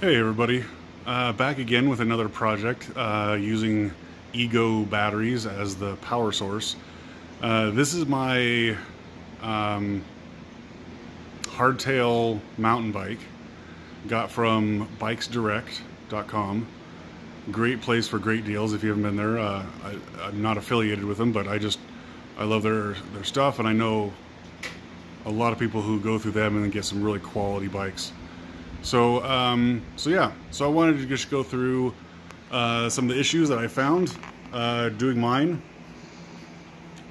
Hey everybody, uh, back again with another project uh, using Ego batteries as the power source. Uh, this is my um, hardtail mountain bike, got from bikesdirect.com. Great place for great deals if you haven't been there. Uh, I, I'm not affiliated with them, but I just, I love their, their stuff and I know a lot of people who go through them and get some really quality bikes. So, um, so yeah, so I wanted to just go through uh, some of the issues that I found uh, doing mine.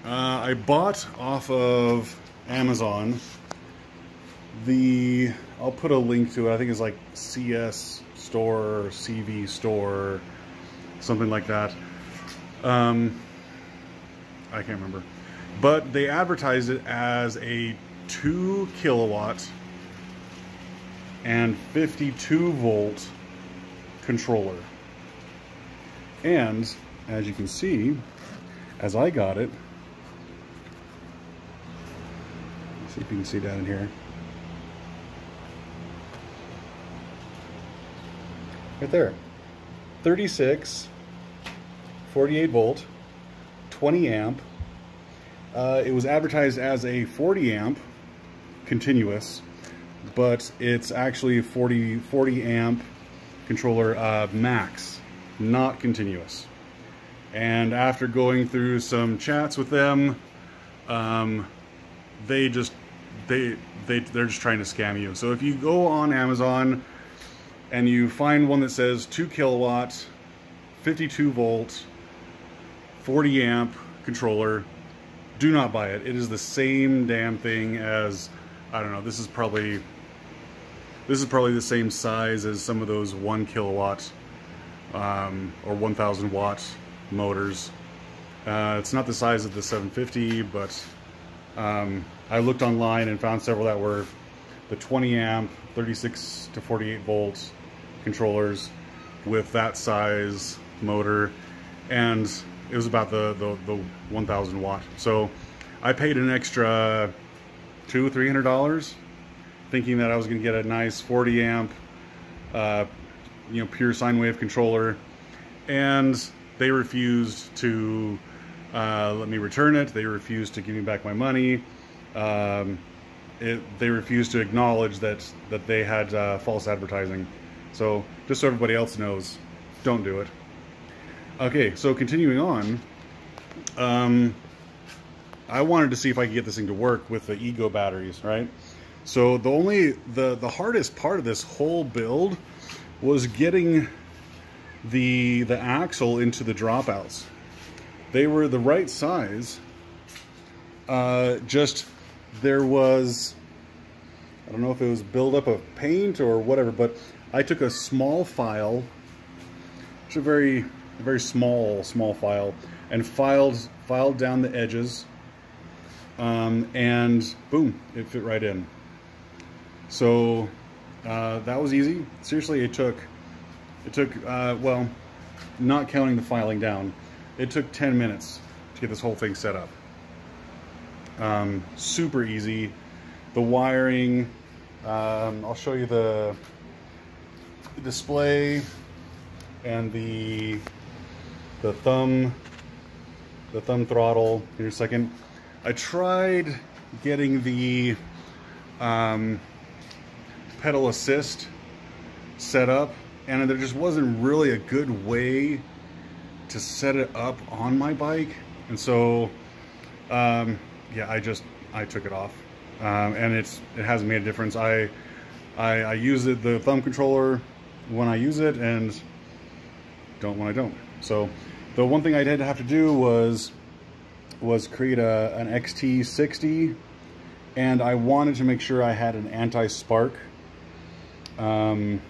Uh, I bought off of Amazon the, I'll put a link to it, I think it's like CS store, CV store, something like that. Um, I can't remember. But they advertised it as a two kilowatt and 52 volt controller. And as you can see, as I got it, see if you can see down in here. Right there. 36, 48 volt, 20 amp. Uh, it was advertised as a 40 amp continuous but it's actually 40, 40 amp controller uh, max, not continuous. And after going through some chats with them, um, they just, they, they, they're just trying to scam you. So if you go on Amazon and you find one that says 2 kilowatt, 52 volt, 40 amp controller, do not buy it. It is the same damn thing as, I don't know, this is probably this is probably the same size as some of those one kilowatt um, or 1000 watt motors. Uh, it's not the size of the 750, but um, I looked online and found several that were the 20 amp, 36 to 48 volts controllers with that size motor, and it was about the, the, the 1000 watt. So I paid an extra two, three hundred dollars thinking that I was going to get a nice 40 amp, uh, you know, pure sine wave controller, and they refused to uh, let me return it. They refused to give me back my money. Um, it, they refused to acknowledge that that they had uh, false advertising. So just so everybody else knows, don't do it. Okay, so continuing on, um, I wanted to see if I could get this thing to work with the Ego batteries, right? So the only, the, the hardest part of this whole build was getting the, the axle into the dropouts. They were the right size, uh, just there was, I don't know if it was buildup of paint or whatever, but I took a small file, it's a very, a very small, small file, and filed, filed down the edges, um, and boom, it fit right in. So uh, that was easy. Seriously, it took, it took, uh, well, not counting the filing down, it took 10 minutes to get this whole thing set up. Um, super easy. The wiring, um, I'll show you the, display and the the thumb the thumb throttle in a second. I tried getting the um, pedal assist set up and there just wasn't really a good way to set it up on my bike. And so um, yeah I just I took it off. Um, and it's it hasn't made a difference. I I, I use it the thumb controller when I use it and don't when I don't. So the one thing I did have to do was was create a, an XT60 and I wanted to make sure I had an anti-spark um,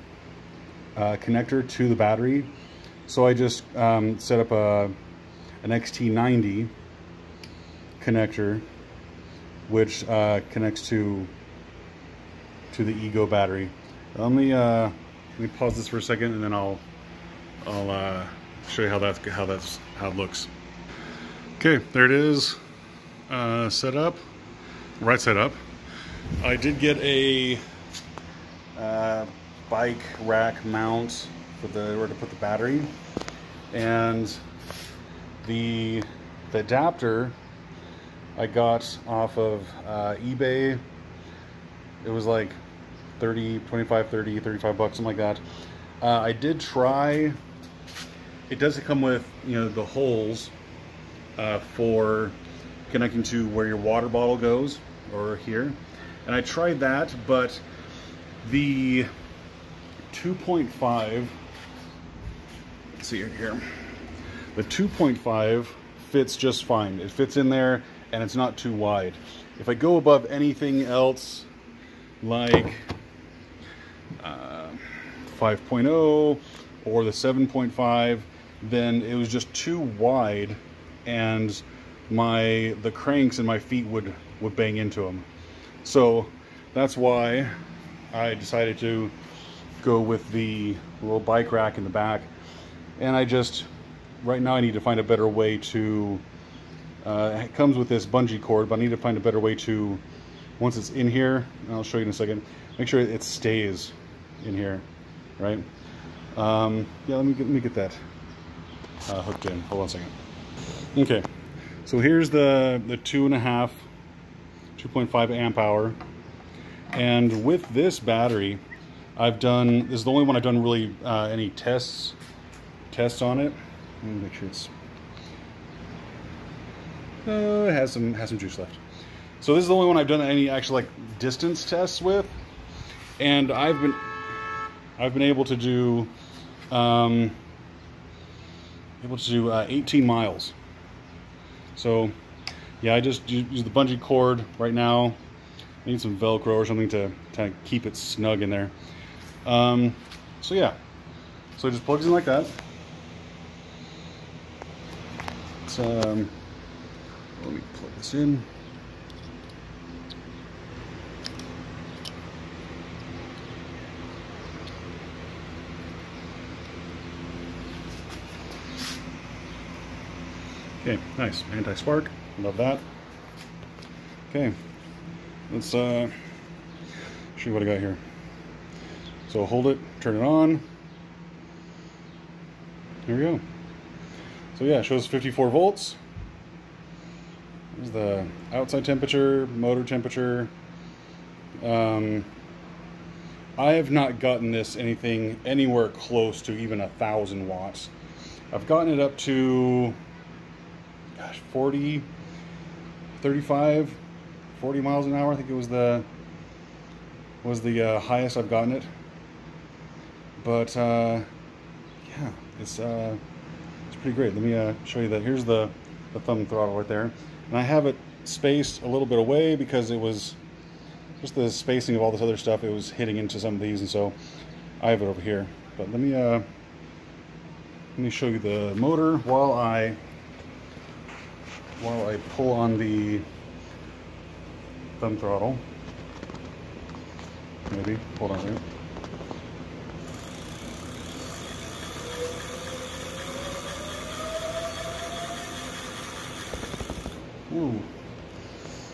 uh, connector to the battery. So I just um, set up a, an XT90 connector, which uh, connects to to the Ego battery. Let me uh, let me pause this for a second, and then I'll I'll uh, show you how that's how that's how it looks. Okay, there it is, uh, set up, right set up. I did get a uh, bike rack mount for the where to put the battery, and the the adapter I got off of uh, eBay. It was like 30, 25, 30, 35 bucks, something like that. Uh, I did try. It doesn't come with you know the holes uh, for connecting to where your water bottle goes or here, and I tried that, but the 2.5. Let's see here. The 2.5 fits just fine. It fits in there and it's not too wide. If I go above anything else, like uh, 5.0 or the 7.5, then it was just too wide and my the cranks and my feet would would bang into them. So that's why I decided to go with the little bike rack in the back. And I just, right now I need to find a better way to, uh, it comes with this bungee cord, but I need to find a better way to, once it's in here, I'll show you in a second, make sure it stays in here, right? Um, yeah, let me get, let me get that uh, hooked in. Hold on a second. Okay, so here's the, the two and a half, 2.5 amp hour. And with this battery, I've done, this is the only one I've done really uh, any tests, tests on it. Let me make sure it's, uh, it has some, has some juice left. So this is the only one I've done any actual like distance tests with. And I've been, I've been able to do, um, able to do uh, 18 miles. So yeah, I just use the bungee cord right now. Need some Velcro or something to kind of keep it snug in there. Um, so yeah, so it just plugs in like that. um, let me plug this in. Okay, nice. Anti-spark. Love that. Okay, let's uh, show you what I got here. So hold it, turn it on. There we go. So yeah, shows 54 volts. There's the outside temperature, motor temperature. Um, I have not gotten this anything anywhere close to even a thousand watts. I've gotten it up to, gosh, 40, 35, 40 miles an hour. I think it was the was the uh, highest I've gotten it. But uh, yeah, it's uh, it's pretty great. Let me uh, show you that. Here's the, the thumb throttle right there. And I have it spaced a little bit away because it was just the spacing of all this other stuff. It was hitting into some of these, and so I have it over here. But let me uh, let me show you the motor while I while I pull on the thumb throttle. Maybe hold on here. Ooh.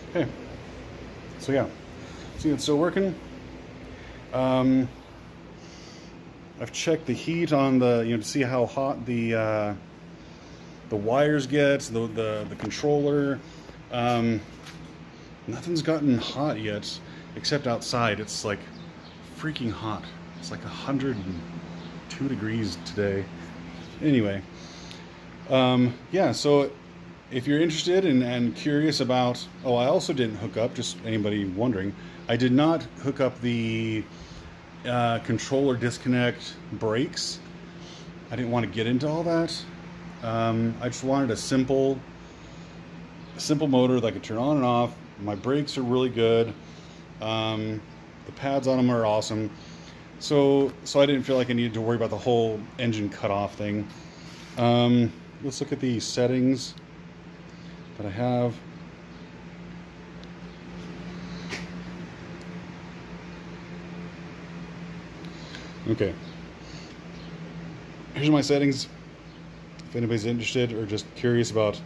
Okay. So yeah, see it's still working. Um, I've checked the heat on the, you know, to see how hot the uh, the wires get, the the, the controller. Um, nothing's gotten hot yet, except outside. It's like freaking hot. It's like 102 degrees today. Anyway, um, yeah, so if you're interested and, and curious about, oh, I also didn't hook up, just anybody wondering, I did not hook up the uh, controller disconnect brakes. I didn't want to get into all that. Um, I just wanted a simple, simple motor that I could turn on and off. My brakes are really good. Um, the pads on them are awesome. So, so I didn't feel like I needed to worry about the whole engine cutoff thing. Um, let's look at the settings that I have. Okay. Here's my settings. If anybody's interested or just curious about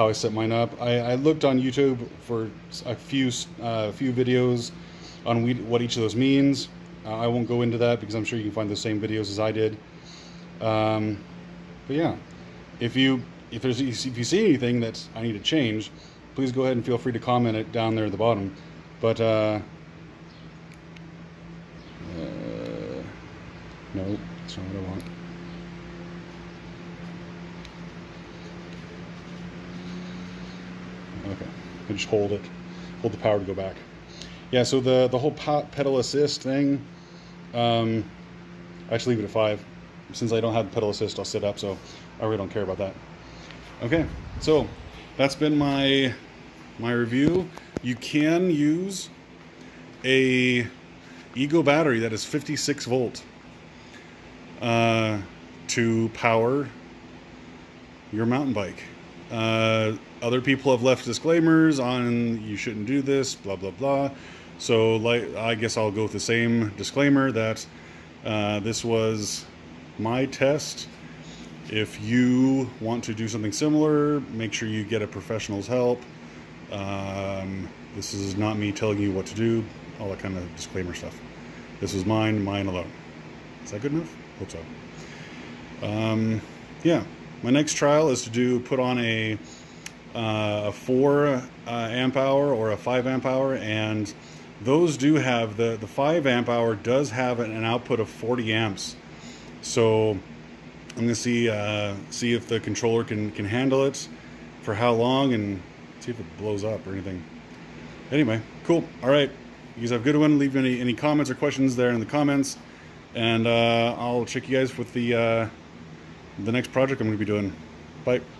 how I set mine up, I, I looked on YouTube for a few uh, few videos on we, what each of those means. Uh, I won't go into that because I'm sure you can find the same videos as I did. Um, but yeah, if you if there's if you see anything that I need to change, please go ahead and feel free to comment it down there at the bottom. But uh, uh, no, that's not what I want. Okay, I just hold it, hold the power to go back. Yeah, so the the whole pedal assist thing, um, I actually leave it at five. Since I don't have the pedal assist, I'll sit up, so I really don't care about that. Okay, so that's been my my review. You can use a Ego battery that is 56 volt uh, to power your mountain bike. Uh, other people have left disclaimers on you shouldn't do this, blah blah blah. So, like, I guess I'll go with the same disclaimer that uh, this was my test. If you want to do something similar, make sure you get a professional's help. Um, this is not me telling you what to do, all that kind of disclaimer stuff. This was mine, mine alone. Is that good enough? Hope so. Um, yeah, my next trial is to do put on a, uh, a four uh, amp hour or a five amp hour and those do have the the 5 amp hour does have an, output of 40 amps. So I'm gonna see uh, see if the controller can can handle it for how long and see if it blows up or anything. Anyway cool. All right. You guys have a good one. Leave any any comments or questions there in the comments and uh, I'll check you guys with the uh, the next project I'm gonna be doing. Bye